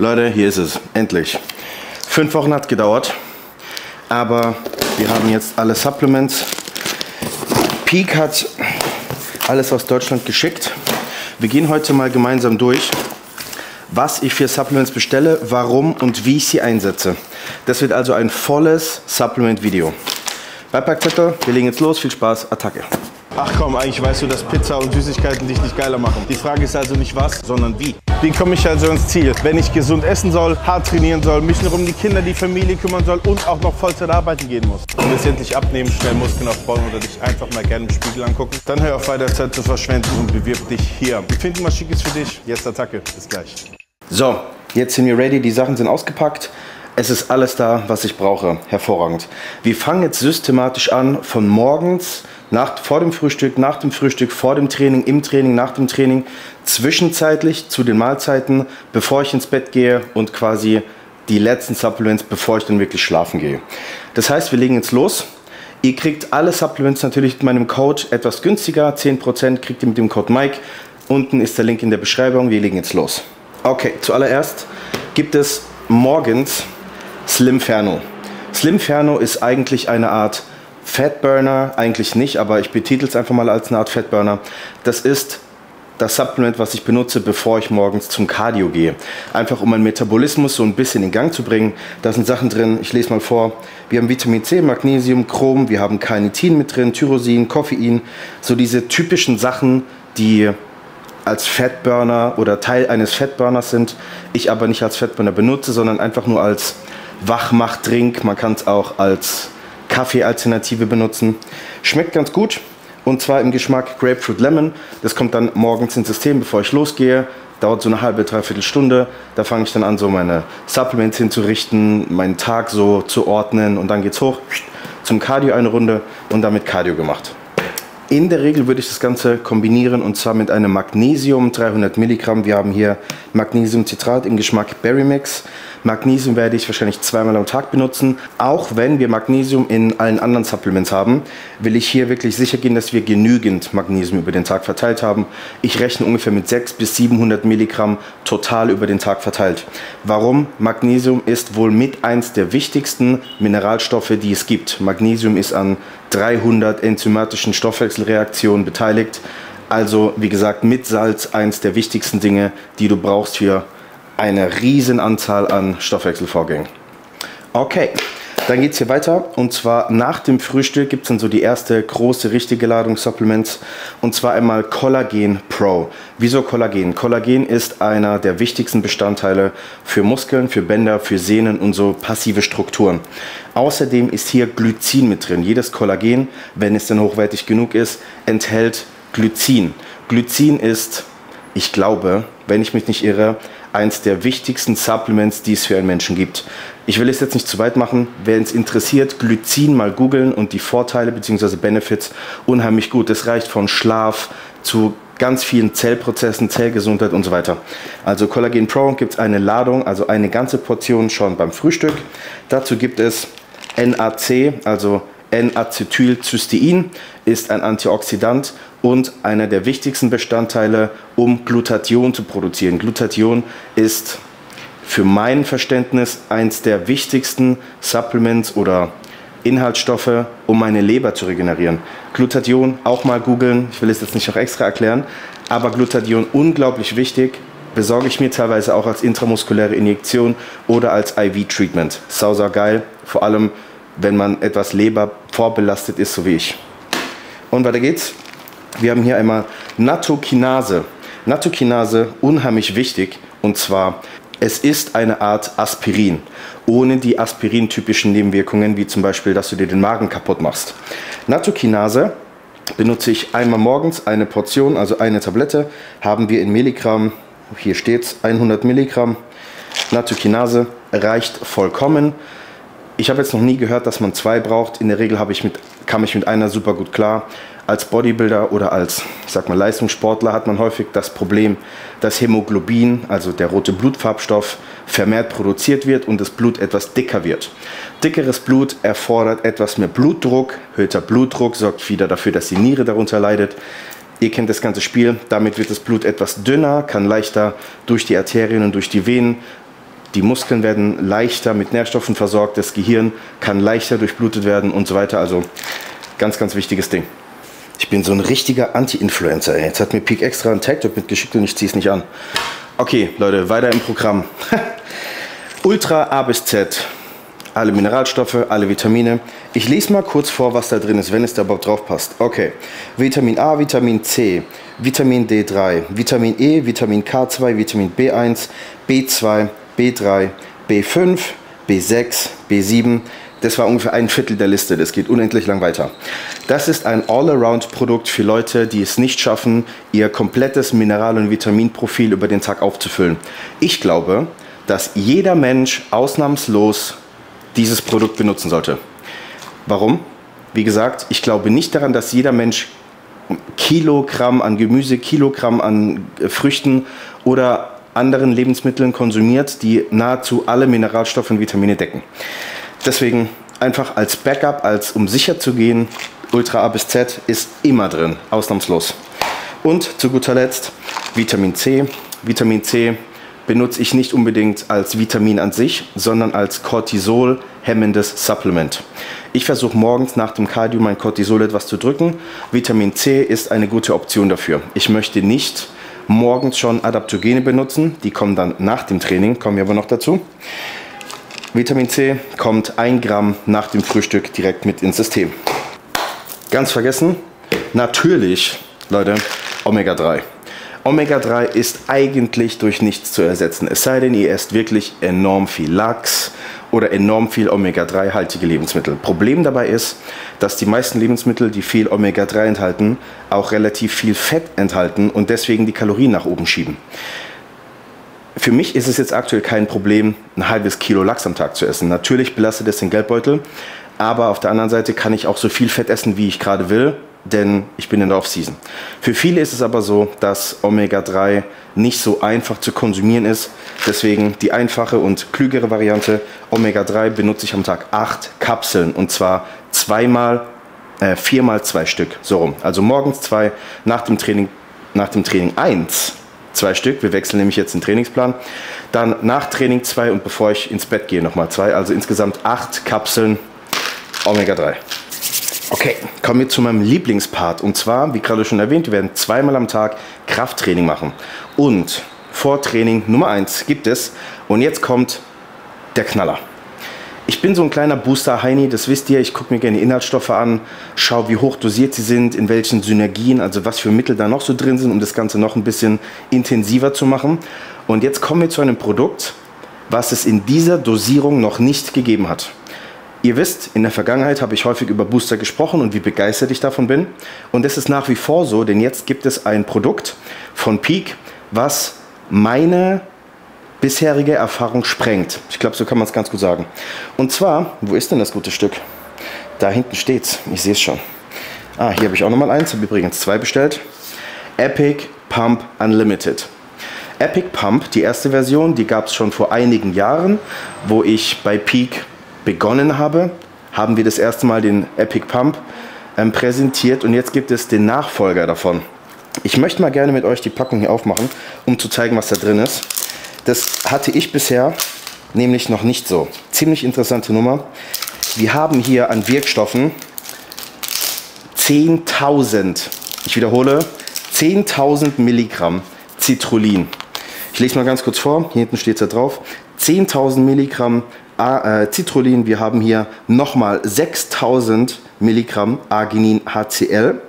Leute, hier ist es. Endlich. Fünf Wochen hat gedauert. Aber wir haben jetzt alle Supplements. Peak hat alles aus Deutschland geschickt. Wir gehen heute mal gemeinsam durch, was ich für Supplements bestelle, warum und wie ich sie einsetze. Das wird also ein volles Supplement-Video. Beipackzettel, wir legen jetzt los. Viel Spaß, Attacke. Ach komm, eigentlich weißt du, dass Pizza und Süßigkeiten dich nicht geiler machen. Die Frage ist also nicht was, sondern wie. Wie komme ich also ins Ziel? Wenn ich gesund essen soll, hart trainieren soll, mich noch um die Kinder, die Familie kümmern soll und auch noch Vollzeit arbeiten gehen muss. Du willst endlich abnehmen, schnell Muskeln aufbauen oder dich einfach mal gerne im Spiegel angucken? Dann hör auf weiter Zeit zu verschwenden und bewirb dich hier. Wir finden was Schickes für dich. Jetzt Attacke. Bis gleich. So, jetzt sind wir ready. Die Sachen sind ausgepackt. Es ist alles da, was ich brauche. Hervorragend. Wir fangen jetzt systematisch an von morgens nach, vor dem Frühstück, nach dem Frühstück, vor dem Training, im Training, nach dem Training, zwischenzeitlich zu den Mahlzeiten, bevor ich ins Bett gehe und quasi die letzten Supplements, bevor ich dann wirklich schlafen gehe. Das heißt, wir legen jetzt los. Ihr kriegt alle Supplements natürlich mit meinem Code etwas günstiger. 10% kriegt ihr mit dem Code Mike. Unten ist der Link in der Beschreibung. Wir legen jetzt los. Okay, zuallererst gibt es morgens Slimferno. Slimferno ist eigentlich eine Art Fatburner eigentlich nicht, aber ich betitel es einfach mal als eine Art Fatburner. Das ist das Supplement, was ich benutze, bevor ich morgens zum Cardio gehe. Einfach um meinen Metabolismus so ein bisschen in Gang zu bringen. Da sind Sachen drin, ich lese mal vor. Wir haben Vitamin C, Magnesium, Chrom, wir haben Carnitin mit drin, Tyrosin, Koffein. So diese typischen Sachen, die als Fatburner oder Teil eines Fatburners sind. Ich aber nicht als Fatburner benutze, sondern einfach nur als Wachmachtdrink. Man kann es auch als Kaffeealternative benutzen. Schmeckt ganz gut und zwar im Geschmack Grapefruit Lemon. Das kommt dann morgens ins System, bevor ich losgehe. Dauert so eine halbe, dreiviertel Stunde. Da fange ich dann an, so meine Supplements hinzurichten, meinen Tag so zu ordnen und dann geht's hoch zum Cardio eine Runde und damit Cardio gemacht. In der Regel würde ich das Ganze kombinieren und zwar mit einem Magnesium 300 Milligramm. Wir haben hier Magnesiumcitrat im Geschmack Berry Mix. Magnesium werde ich wahrscheinlich zweimal am Tag benutzen. Auch wenn wir Magnesium in allen anderen Supplements haben, will ich hier wirklich sicher gehen, dass wir genügend Magnesium über den Tag verteilt haben. Ich rechne ungefähr mit 600 bis 700 Milligramm total über den Tag verteilt. Warum? Magnesium ist wohl mit eins der wichtigsten Mineralstoffe, die es gibt. Magnesium ist an 300 enzymatischen Stoffwechselreaktionen beteiligt. Also wie gesagt, mit Salz eins der wichtigsten Dinge, die du brauchst für eine Anzahl an Stoffwechselvorgängen. Okay, dann geht es hier weiter und zwar nach dem Frühstück gibt es dann so die erste große richtige Ladung Supplements und zwar einmal Collagen Pro. Wieso Collagen? Collagen ist einer der wichtigsten Bestandteile für Muskeln, für Bänder, für Sehnen und so passive Strukturen. Außerdem ist hier Glycin mit drin. Jedes Kollagen, wenn es denn hochwertig genug ist, enthält Glycin. Glycin ist, ich glaube, wenn ich mich nicht irre, eins der wichtigsten Supplements, die es für einen Menschen gibt. Ich will es jetzt nicht zu weit machen. Wer es interessiert, Glycin mal googeln und die Vorteile bzw. Benefits unheimlich gut. Es reicht von Schlaf zu ganz vielen Zellprozessen, Zellgesundheit und so weiter. Also Collagen Pro gibt es eine Ladung, also eine ganze Portion schon beim Frühstück. Dazu gibt es NAC, also N-Acetylcystein, ist ein Antioxidant und einer der wichtigsten Bestandteile, um Glutathion zu produzieren. Glutathion ist für mein Verständnis eins der wichtigsten Supplements oder Inhaltsstoffe, um meine Leber zu regenerieren. Glutathion auch mal googeln, ich will es jetzt nicht noch extra erklären, aber Glutathion unglaublich wichtig, besorge ich mir teilweise auch als intramuskuläre Injektion oder als IV-Treatment. Sau, sau geil, vor allem wenn man etwas Leber vorbelastet ist, so wie ich. Und weiter geht's. Wir haben hier einmal Nattokinase. Nattokinase, unheimlich wichtig, und zwar, es ist eine Art Aspirin, ohne die Aspirin-typischen Nebenwirkungen, wie zum Beispiel, dass du dir den Magen kaputt machst. Nattokinase benutze ich einmal morgens eine Portion, also eine Tablette, haben wir in Milligramm, hier steht es, 100 Milligramm. Nattokinase reicht vollkommen. Ich habe jetzt noch nie gehört, dass man zwei braucht. In der Regel ich mit, kam ich mit einer super gut klar. Als Bodybuilder oder als ich sag mal, Leistungssportler hat man häufig das Problem, dass Hämoglobin, also der rote Blutfarbstoff, vermehrt produziert wird und das Blut etwas dicker wird. Dickeres Blut erfordert etwas mehr Blutdruck. Höher Blutdruck sorgt wieder dafür, dass die Niere darunter leidet. Ihr kennt das ganze Spiel. Damit wird das Blut etwas dünner, kann leichter durch die Arterien und durch die Venen Die Muskeln werden leichter mit Nährstoffen versorgt, das Gehirn kann leichter durchblutet werden und so weiter. Also ganz, ganz wichtiges Ding. Ich bin so ein richtiger Anti-Influencer. Jetzt hat mir Peak extra ein Tag mitgeschickt und ich ziehe es nicht an. Okay, Leute, weiter im Programm. Ultra A bis Z. Alle Mineralstoffe, alle Vitamine. Ich lese mal kurz vor, was da drin ist, wenn es da überhaupt drauf passt. Okay. Vitamin A, Vitamin C, Vitamin D3, Vitamin E, Vitamin K2, Vitamin B1, B2, B3, B5, B6, B7. Das war ungefähr ein Viertel der Liste. Das geht unendlich lang weiter. Das ist ein All-Around-Produkt für Leute, die es nicht schaffen, ihr komplettes Mineral- und Vitaminprofil über den Tag aufzufüllen. Ich glaube, dass jeder Mensch ausnahmslos dieses Produkt benutzen sollte. Warum? Wie gesagt, ich glaube nicht daran, dass jeder Mensch Kilogramm an Gemüse, Kilogramm an äh, Früchten oder anderen Lebensmitteln konsumiert, die nahezu alle Mineralstoffe und Vitamine decken. Deswegen einfach als Backup, als um sicher zu gehen, Ultra A bis Z ist immer drin, ausnahmslos. Und zu guter Letzt Vitamin C. Vitamin C benutze ich nicht unbedingt als Vitamin an sich, sondern als Cortisol hemmendes Supplement. Ich versuche morgens nach dem Cardio mein Cortisol etwas zu drücken. Vitamin C ist eine gute Option dafür. Ich möchte nicht morgens schon Adaptogene benutzen. Die kommen dann nach dem Training, kommen wir aber noch dazu. Vitamin C kommt ein Gramm nach dem Frühstück direkt mit ins System. Ganz vergessen, natürlich, Leute, Omega-3. Omega-3 ist eigentlich durch nichts zu ersetzen, es sei denn, ihr esst wirklich enorm viel Lachs oder enorm viel Omega-3-haltige Lebensmittel. Problem dabei ist, dass die meisten Lebensmittel, die viel Omega-3 enthalten, auch relativ viel Fett enthalten und deswegen die Kalorien nach oben schieben. Für mich ist es jetzt aktuell kein Problem, ein halbes Kilo Lachs am Tag zu essen. Natürlich belastet es den Geldbeutel, aber auf der anderen Seite kann ich auch so viel Fett essen, wie ich gerade will denn ich bin in der Off-Season. Für viele ist es aber so, dass Omega-3 nicht so einfach zu konsumieren ist. Deswegen die einfache und klügere Variante Omega-3 benutze ich am Tag acht Kapseln und zwar zweimal, äh, viermal zwei Stück, so rum. Also morgens zwei, nach dem Training, nach dem Training eins, zwei Stück. Wir wechseln nämlich jetzt den Trainingsplan. Dann nach Training zwei und bevor ich ins Bett gehe nochmal zwei. Also insgesamt acht Kapseln Omega-3. Okay, kommen wir zu meinem Lieblingspart. Und zwar, wie gerade schon erwähnt, wir werden zweimal am Tag Krafttraining machen. Und vor Training Nummer 1 gibt es, und jetzt kommt der Knaller. Ich bin so ein kleiner Booster-Heini, das wisst ihr. Ich gucke mir gerne Inhaltsstoffe an, schaue, wie hoch dosiert sie sind, in welchen Synergien, also was für Mittel da noch so drin sind, um das Ganze noch ein bisschen intensiver zu machen. Und jetzt kommen wir zu einem Produkt, was es in dieser Dosierung noch nicht gegeben hat. Ihr wisst, in der Vergangenheit habe ich häufig über Booster gesprochen und wie begeistert ich davon bin. Und es ist nach wie vor so, denn jetzt gibt es ein Produkt von Peak, was meine bisherige Erfahrung sprengt. Ich glaube, so kann man es ganz gut sagen. Und zwar, wo ist denn das gute Stück? Da hinten steht's. Ich sehe es schon. Ah, hier habe ich auch nochmal eins. Habe übrigens zwei bestellt. Epic Pump Unlimited. Epic Pump, die erste Version, die gab es schon vor einigen Jahren, wo ich bei Peak begonnen habe, haben wir das erste Mal den Epic Pump ähm, präsentiert und jetzt gibt es den Nachfolger davon. Ich möchte mal gerne mit euch die Packung hier aufmachen, um zu zeigen, was da drin ist. Das hatte ich bisher nämlich noch nicht so. Ziemlich interessante Nummer. Wir haben hier an Wirkstoffen 10.000, ich wiederhole, 10.000 Milligramm Citrullin. Ich lese mal ganz kurz vor, hier hinten steht es ja drauf. 10.000 Milligramm äh, Citrullin. Wir haben hier nochmal 6000 Milligramm Arginin HCl.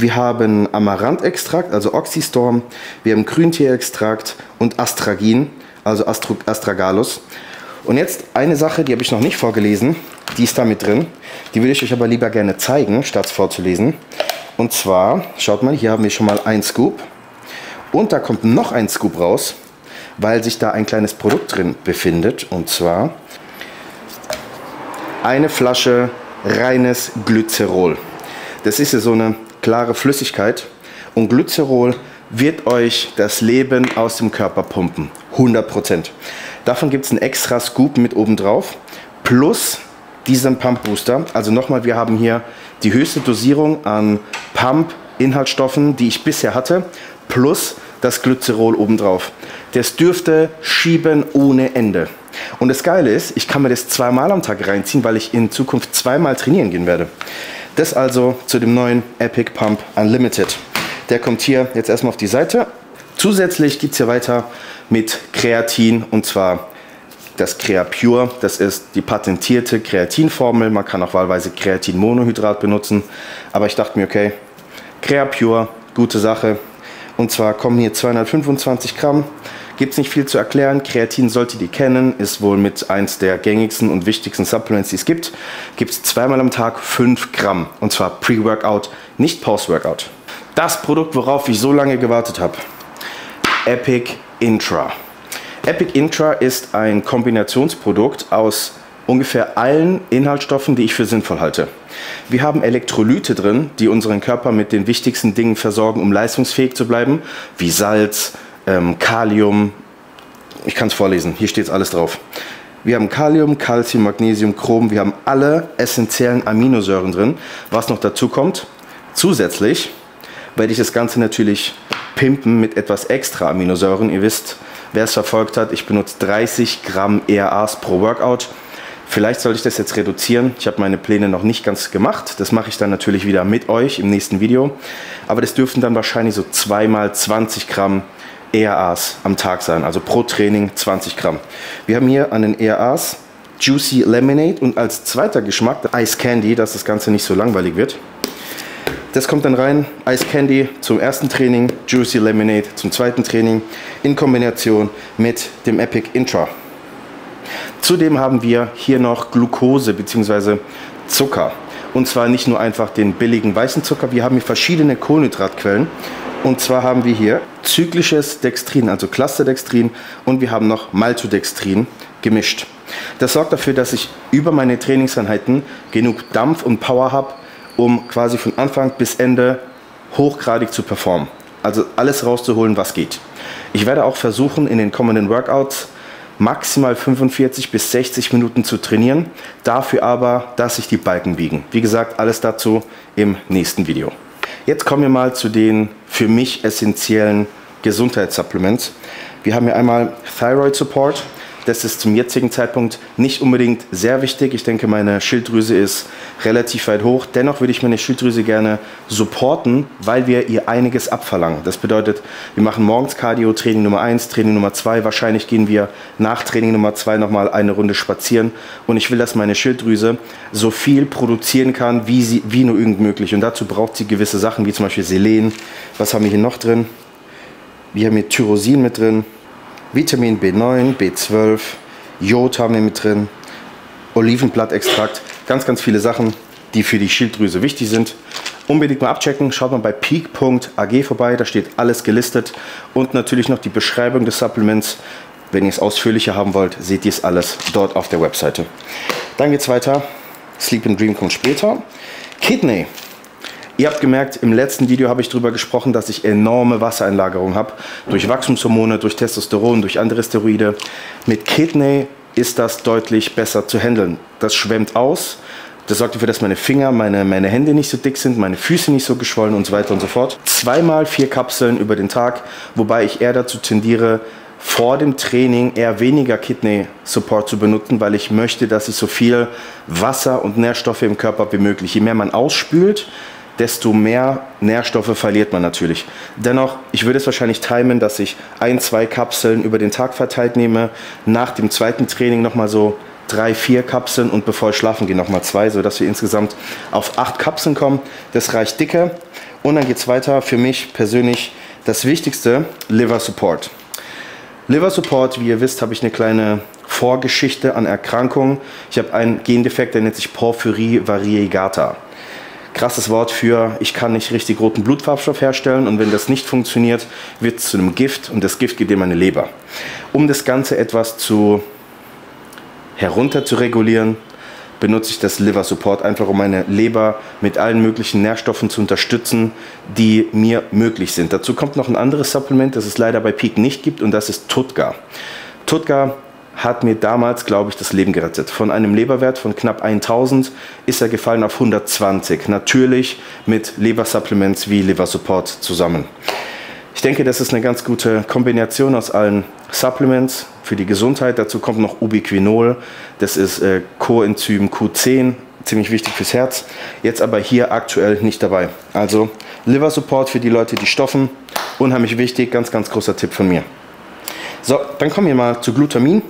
Wir haben Amaranthextrakt, also Oxystorm. Wir haben Grünteerextrakt und Astragin, also Astro Astragalus. Und jetzt eine Sache, die habe ich noch nicht vorgelesen, die ist da mit drin. Die würde ich euch aber lieber gerne zeigen, statt es vorzulesen. Und zwar, schaut mal, hier haben wir schon mal ein Scoop. Und da kommt noch ein Scoop raus, weil sich da ein kleines Produkt drin befindet. Und zwar eine Flasche reines Glycerol. Das ist ja so eine klare Flüssigkeit und Glycerol wird euch das Leben aus dem Körper pumpen. 100%. Davon gibt es einen extra Scoop mit oben drauf plus diesen Pump Booster. Also nochmal, wir haben hier die höchste Dosierung an Pump Inhaltsstoffen, die ich bisher hatte, plus das Glycerol obendrauf. Das dürfte schieben ohne Ende. Und das Geile ist, ich kann mir das zweimal am Tag reinziehen, weil ich in Zukunft zweimal trainieren gehen werde. Das also zu dem neuen Epic Pump Unlimited. Der kommt hier jetzt erstmal auf die Seite. Zusätzlich geht es hier weiter mit Kreatin und zwar das CreaPure. Das ist die patentierte Kreatinformel. Man kann auch wahlweise Kreatinmonohydrat benutzen. Aber ich dachte mir, okay, CreaPure, gute Sache. Und zwar kommen hier 225 Gramm. Gibt es nicht viel zu erklären. Kreatin solltet ihr kennen, ist wohl mit eins der gängigsten und wichtigsten Supplements, die es gibt. Gibt es zweimal am Tag 5 Gramm. Und zwar Pre-Workout, nicht Post-Workout. Das Produkt, worauf ich so lange gewartet habe. Epic Intra. Epic Intra ist ein Kombinationsprodukt aus ungefähr allen Inhaltsstoffen, die ich für sinnvoll halte. Wir haben Elektrolyte drin, die unseren Körper mit den wichtigsten Dingen versorgen, um leistungsfähig zu bleiben, wie Salz, ähm, Kalium. Ich kann es vorlesen, hier steht alles drauf. Wir haben Kalium, Calcium, Magnesium, Chrom, wir haben alle essentiellen Aminosäuren drin. Was noch dazu kommt, zusätzlich werde ich das Ganze natürlich pimpen mit etwas extra Aminosäuren. Ihr wisst, wer es verfolgt hat, ich benutze 30 Gramm ERAs pro Workout. Vielleicht sollte ich das jetzt reduzieren. Ich habe meine Pläne noch nicht ganz gemacht. Das mache ich dann natürlich wieder mit euch im nächsten Video. Aber das dürften dann wahrscheinlich so zweimal 20 Gramm ERAs am Tag sein. Also pro Training 20 Gramm. Wir haben hier an den ERAs Juicy Lemonade und als zweiter Geschmack Ice Candy, dass das Ganze nicht so langweilig wird. Das kommt dann rein, Ice Candy zum ersten Training, Juicy Lemonade zum zweiten Training in Kombination mit dem Epic Intra. Zudem haben wir hier noch Glucose bzw. Zucker. Und zwar nicht nur einfach den billigen weißen Zucker, wir haben hier verschiedene Kohlenhydratquellen. Und zwar haben wir hier zyklisches Dextrin, also Clusterdextrin und wir haben noch Maltodextrin gemischt. Das sorgt dafür, dass ich über meine Trainingseinheiten genug Dampf und Power habe, um quasi von Anfang bis Ende hochgradig zu performen. Also alles rauszuholen, was geht. Ich werde auch versuchen, in den kommenden Workouts maximal 45 bis 60 Minuten zu trainieren. Dafür aber, dass sich die Balken biegen. Wie gesagt, alles dazu im nächsten Video. Jetzt kommen wir mal zu den für mich essentiellen Gesundheitssupplements. Wir haben hier einmal Thyroid Support. Das ist zum jetzigen Zeitpunkt nicht unbedingt sehr wichtig. Ich denke, meine Schilddrüse ist relativ weit hoch. Dennoch würde ich meine Schilddrüse gerne supporten, weil wir ihr einiges abverlangen. Das bedeutet, wir machen morgens Cardio, Training Nummer 1, Training Nummer 2. Wahrscheinlich gehen wir nach Training Nummer 2 nochmal eine Runde spazieren. Und ich will, dass meine Schilddrüse so viel produzieren kann, wie, sie, wie nur irgend möglich. Und dazu braucht sie gewisse Sachen, wie zum Beispiel Selen. Was haben wir hier noch drin? Wir haben hier Tyrosin mit drin. Vitamin B9, B12, Jod haben wir mit drin, Olivenblattextrakt, ganz, ganz viele Sachen, die für die Schilddrüse wichtig sind. Unbedingt mal abchecken, schaut mal bei peak.ag vorbei, da steht alles gelistet und natürlich noch die Beschreibung des Supplements. Wenn ihr es ausführlicher haben wollt, seht ihr es alles dort auf der Webseite. Dann geht es weiter. Sleep and Dream kommt später. Kidney Ihr habt gemerkt, im letzten Video habe ich darüber gesprochen, dass ich enorme Wassereinlagerung habe. Durch Wachstumshormone, durch Testosteron, durch andere Steroide. Mit Kidney ist das deutlich besser zu handeln. Das schwemmt aus. Das sorgt dafür, dass meine Finger, meine, meine Hände nicht so dick sind, meine Füße nicht so geschwollen und so weiter und so fort. Zweimal vier Kapseln über den Tag, wobei ich eher dazu tendiere, vor dem Training eher weniger Kidney Support zu benutzen, weil ich möchte, dass ich so viel Wasser und Nährstoffe im Körper wie möglich. Je mehr man ausspült, desto mehr Nährstoffe verliert man natürlich. Dennoch, ich würde es wahrscheinlich timen, dass ich ein, zwei Kapseln über den Tag verteilt nehme, nach dem zweiten Training nochmal so drei, vier Kapseln und bevor ich schlafen gehe nochmal zwei, sodass wir insgesamt auf acht Kapseln kommen. Das reicht dicke. Und dann geht es weiter. Für mich persönlich das Wichtigste, Liver Support. Liver Support, wie ihr wisst, habe ich eine kleine Vorgeschichte an Erkrankungen. Ich habe einen Gendefekt, der nennt sich Porphyrie variegata krasses Wort für, ich kann nicht richtig roten Blutfarbstoff herstellen und wenn das nicht funktioniert, wird es zu einem Gift und das Gift geht in meine Leber. Um das Ganze etwas zu herunter zu regulieren, benutze ich das Liver Support einfach, um meine Leber mit allen möglichen Nährstoffen zu unterstützen, die mir möglich sind. Dazu kommt noch ein anderes Supplement, das es leider bei Peak nicht gibt und das ist Tutga. Tutga hat mir damals, glaube ich, das Leben gerettet. Von einem Leberwert von knapp 1000 ist er gefallen auf 120. Natürlich mit Lebersupplements wie Liver Support zusammen. Ich denke, das ist eine ganz gute Kombination aus allen Supplements für die Gesundheit. Dazu kommt noch Ubiquinol, das ist äh, Coenzym Q10, ziemlich wichtig fürs Herz. Jetzt aber hier aktuell nicht dabei. Also Liver Support für die Leute, die stoffen, unheimlich wichtig, ganz, ganz großer Tipp von mir. So, dann kommen wir mal zu Glutamin.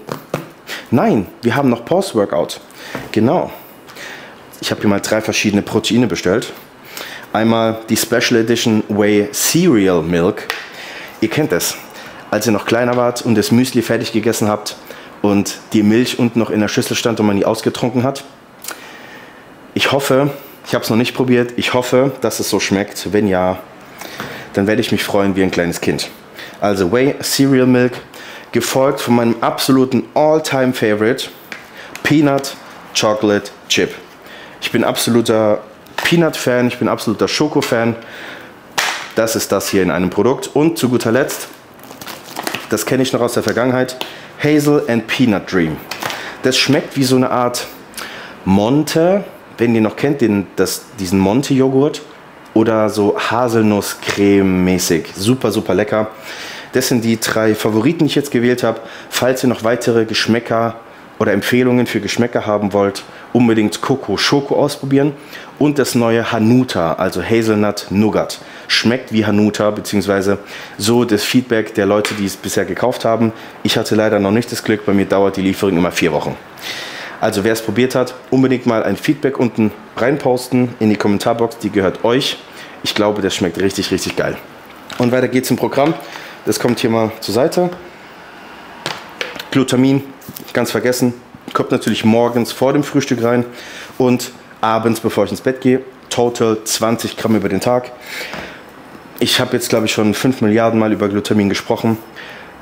Nein, wir haben noch Post-Workout. Genau. Ich habe hier mal drei verschiedene Proteine bestellt. Einmal die Special Edition Whey Cereal Milk. Ihr kennt es. Als ihr noch kleiner wart und das Müsli fertig gegessen habt und die Milch unten noch in der Schüssel stand und man die ausgetrunken hat. Ich hoffe, ich habe es noch nicht probiert, ich hoffe, dass es so schmeckt. Wenn ja, dann werde ich mich freuen wie ein kleines Kind. Also Whey Cereal Milk, gefolgt von meinem absoluten All-Time Favorite, Peanut Chocolate Chip. Ich bin absoluter Peanut-Fan, ich bin absoluter Schoko-Fan. Das ist das hier in einem Produkt. Und zu guter Letzt, das kenne ich noch aus der Vergangenheit, Hazel and Peanut Dream. Das schmeckt wie so eine Art Monte, wenn ihr noch kennt, den, das, diesen Monte-Joghurt oder so Haselnuss-Creme-mäßig. Super, super lecker. Das sind die drei Favoriten, die ich jetzt gewählt habe. Falls ihr noch weitere Geschmäcker oder Empfehlungen für Geschmäcker haben wollt, unbedingt Coco Schoko ausprobieren und das neue Hanuta, also Hazelnut Nougat. Schmeckt wie Hanuta, beziehungsweise so das Feedback der Leute, die es bisher gekauft haben. Ich hatte leider noch nicht das Glück, bei mir dauert die Lieferung immer vier Wochen. Also wer es probiert hat, unbedingt mal ein Feedback unten reinposten in die Kommentarbox, die gehört euch. Ich glaube, das schmeckt richtig, richtig geil. Und weiter geht's im Programm. Das kommt hier mal zur Seite. Glutamin, ganz vergessen, kommt natürlich morgens vor dem Frühstück rein und abends, bevor ich ins Bett gehe. Total 20 Gramm über den Tag. Ich habe jetzt, glaube ich, schon 5 Milliarden Mal über Glutamin gesprochen.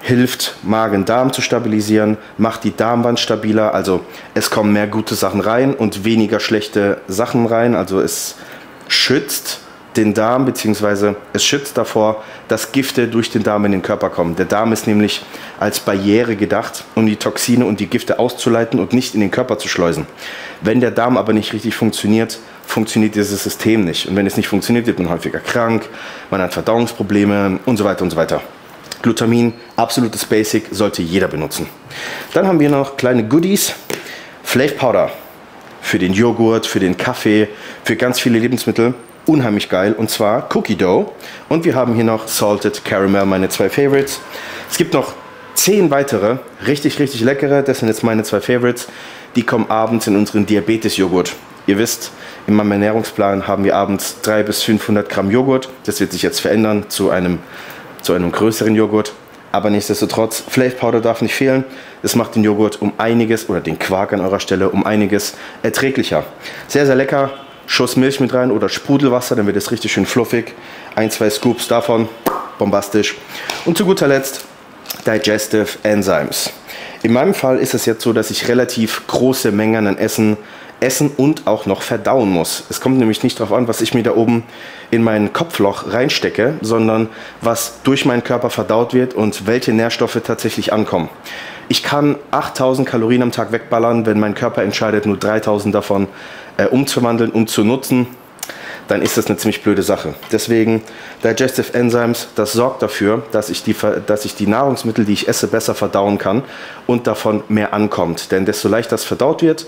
Hilft, Magen-Darm zu stabilisieren, macht die Darmwand stabiler. Also es kommen mehr gute Sachen rein und weniger schlechte Sachen rein. Also es schützt den Darm, beziehungsweise es schützt davor, dass Gifte durch den Darm in den Körper kommen. Der Darm ist nämlich als Barriere gedacht, um die Toxine und die Gifte auszuleiten und nicht in den Körper zu schleusen. Wenn der Darm aber nicht richtig funktioniert, funktioniert dieses System nicht. Und wenn es nicht funktioniert, wird man häufiger krank, man hat Verdauungsprobleme und so weiter und so weiter. Glutamin, absolutes Basic, sollte jeder benutzen. Dann haben wir noch kleine Goodies. Flavor Powder für den Joghurt, für den Kaffee, für ganz viele Lebensmittel unheimlich geil und zwar Cookie Dough. Und wir haben hier noch Salted Caramel, meine zwei Favorites. Es gibt noch zehn weitere, richtig, richtig leckere. Das sind jetzt meine zwei Favorites. Die kommen abends in unseren Diabetes-Joghurt. Ihr wisst, in meinem Ernährungsplan haben wir abends 300 bis 500 Gramm Joghurt. Das wird sich jetzt verändern zu einem, zu einem größeren Joghurt. Aber nichtsdestotrotz, Flavor Powder darf nicht fehlen. Das macht den Joghurt um einiges, oder den Quark an eurer Stelle, um einiges erträglicher. Sehr, sehr lecker. Schuss Milch mit rein oder Sprudelwasser, dann wird es richtig schön fluffig. Ein, zwei Scoops davon, bombastisch. Und zu guter Letzt Digestive Enzymes. In meinem Fall ist es jetzt so, dass ich relativ große Mengen an Essen essen und auch noch verdauen muss. Es kommt nämlich nicht darauf an, was ich mir da oben in mein Kopfloch reinstecke, sondern was durch meinen Körper verdaut wird und welche Nährstoffe tatsächlich ankommen. Ich kann 8000 Kalorien am Tag wegballern, wenn mein Körper entscheidet, nur 3000 davon äh, umzuwandeln und zu nutzen, dann ist das eine ziemlich blöde Sache. Deswegen Digestive Enzymes, das sorgt dafür, dass ich, die, dass ich die Nahrungsmittel, die ich esse, besser verdauen kann und davon mehr ankommt. Denn desto leichter das verdaut wird,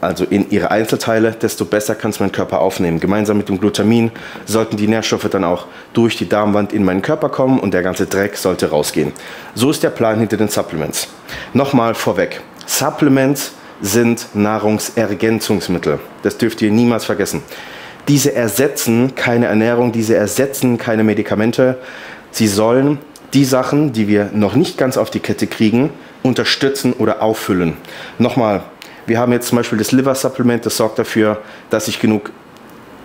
also in ihre Einzelteile, desto besser kann es mein Körper aufnehmen. Gemeinsam mit dem Glutamin sollten die Nährstoffe dann auch durch die Darmwand in meinen Körper kommen und der ganze Dreck sollte rausgehen. So ist der Plan hinter den Supplements. Nochmal vorweg. Supplements sind Nahrungsergänzungsmittel. Das dürft ihr niemals vergessen. Diese ersetzen keine Ernährung, diese ersetzen keine Medikamente. Sie sollen die Sachen, die wir noch nicht ganz auf die Kette kriegen, unterstützen oder auffüllen. Nochmal, wir haben jetzt zum Beispiel das Liver Supplement, das sorgt dafür, dass ich genug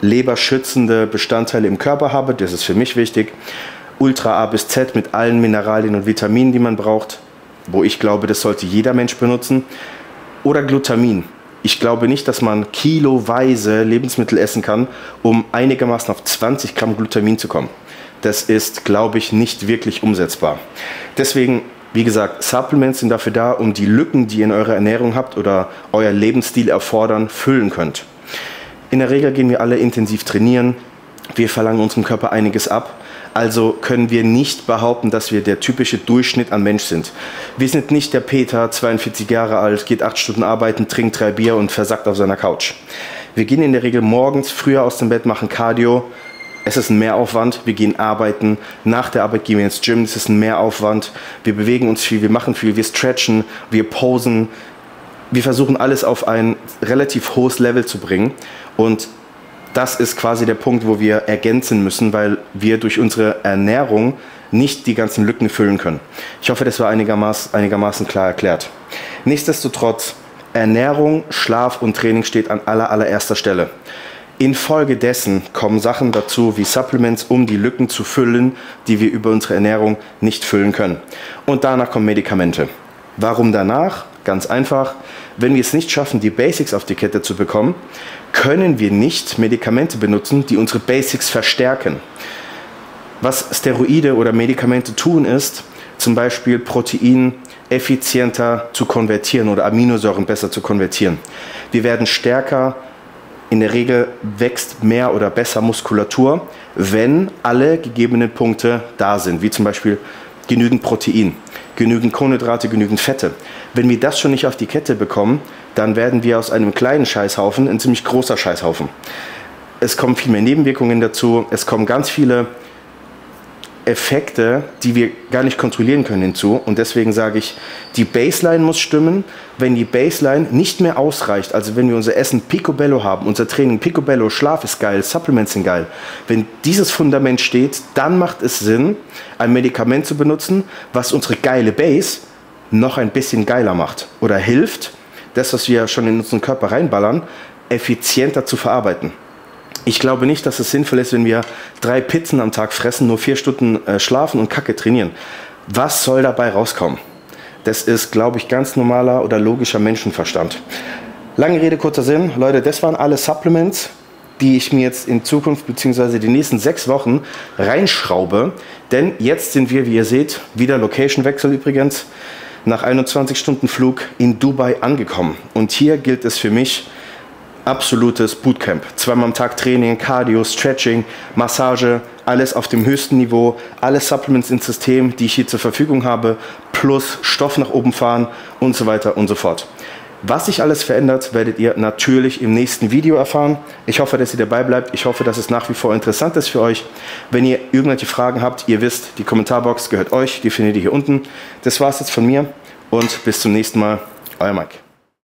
leberschützende Bestandteile im Körper habe. Das ist für mich wichtig. Ultra A bis Z mit allen Mineralien und Vitaminen, die man braucht, wo ich glaube, das sollte jeder Mensch benutzen. Oder Glutamin. Ich glaube nicht, dass man kiloweise Lebensmittel essen kann, um einigermaßen auf 20 Gramm Glutamin zu kommen. Das ist, glaube ich, nicht wirklich umsetzbar. Deswegen, wie gesagt, Supplements sind dafür da, um die Lücken, die ihr in eurer Ernährung habt oder euer Lebensstil erfordern, füllen könnt. In der Regel gehen wir alle intensiv trainieren. Wir verlangen unserem Körper einiges ab. Also können wir nicht behaupten, dass wir der typische Durchschnitt an Mensch sind. Wir sind nicht der Peter, 42 Jahre alt, geht acht Stunden arbeiten, trinkt drei Bier und versackt auf seiner Couch. Wir gehen in der Regel morgens früher aus dem Bett, machen Cardio. Es ist ein Mehraufwand. Wir gehen arbeiten. Nach der Arbeit gehen wir ins Gym. Es ist ein Mehraufwand. Wir bewegen uns viel, wir machen viel, wir stretchen, wir posen. Wir versuchen alles auf ein relativ hohes Level zu bringen. Und das ist quasi der Punkt, wo wir ergänzen müssen, weil wir durch unsere Ernährung nicht die ganzen Lücken füllen können. Ich hoffe, das war einigermaßen, einigermaßen klar erklärt. Nichtsdestotrotz, Ernährung, Schlaf und Training steht an aller, allererster Stelle. Infolgedessen kommen Sachen dazu wie Supplements, um die Lücken zu füllen, die wir über unsere Ernährung nicht füllen können. Und danach kommen Medikamente. Warum danach? Ganz einfach. Wenn wir es nicht schaffen, die Basics auf die Kette zu bekommen, können wir nicht Medikamente benutzen, die unsere Basics verstärken. Was Steroide oder Medikamente tun, ist zum Beispiel Protein effizienter zu konvertieren oder Aminosäuren besser zu konvertieren. Wir werden stärker, in der Regel wächst mehr oder besser Muskulatur, wenn alle gegebenen Punkte da sind, wie zum Beispiel genügend Protein, genügend Kohlenhydrate, genügend Fette. Wenn wir das schon nicht auf die Kette bekommen, dann werden wir aus einem kleinen Scheißhaufen ein ziemlich großer Scheißhaufen. Es kommen viel mehr Nebenwirkungen dazu, es kommen ganz viele Effekte, die wir gar nicht kontrollieren können, hinzu. Und deswegen sage ich, die Baseline muss stimmen. Wenn die Baseline nicht mehr ausreicht, also wenn wir unser Essen picobello haben, unser Training picobello, Schlaf ist geil, Supplements sind geil. Wenn dieses Fundament steht, dann macht es Sinn, ein Medikament zu benutzen, was unsere geile Base noch ein bisschen geiler macht oder hilft, das, was wir schon in unseren Körper reinballern, effizienter zu verarbeiten. Ich glaube nicht, dass es sinnvoll ist, wenn wir drei Pizzen am Tag fressen, nur vier Stunden äh, schlafen und Kacke trainieren. Was soll dabei rauskommen? Das ist, glaube ich, ganz normaler oder logischer Menschenverstand. Lange Rede, kurzer Sinn. Leute, das waren alle Supplements, die ich mir jetzt in Zukunft bzw. die nächsten sechs Wochen reinschraube. Denn jetzt sind wir, wie ihr seht, wieder Location-Wechsel übrigens, nach 21 Stunden Flug in Dubai angekommen. Und hier gilt es für mich, absolutes Bootcamp. Zweimal am Tag Training, Cardio, Stretching, Massage, alles auf dem höchsten Niveau, alle Supplements ins System, die ich hier zur Verfügung habe, plus Stoff nach oben fahren und so weiter und so fort. Was sich alles verändert, werdet ihr natürlich im nächsten Video erfahren. Ich hoffe, dass ihr dabei bleibt. Ich hoffe, dass es nach wie vor interessant ist für euch. Wenn ihr irgendwelche Fragen habt, ihr wisst, die Kommentarbox gehört euch. Die findet ihr hier unten. Das war es jetzt von mir und bis zum nächsten Mal. Euer Mike.